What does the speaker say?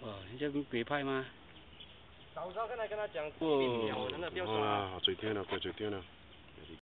哦，你这鬼派吗？早上刚才跟他讲，哦，啊，最天了，最了。